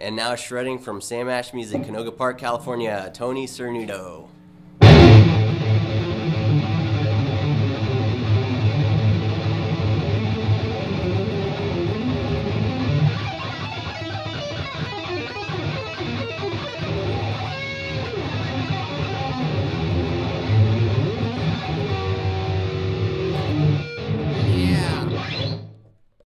And now shredding from Sam Ash Music, Canoga Park, California, Tony Cernudo.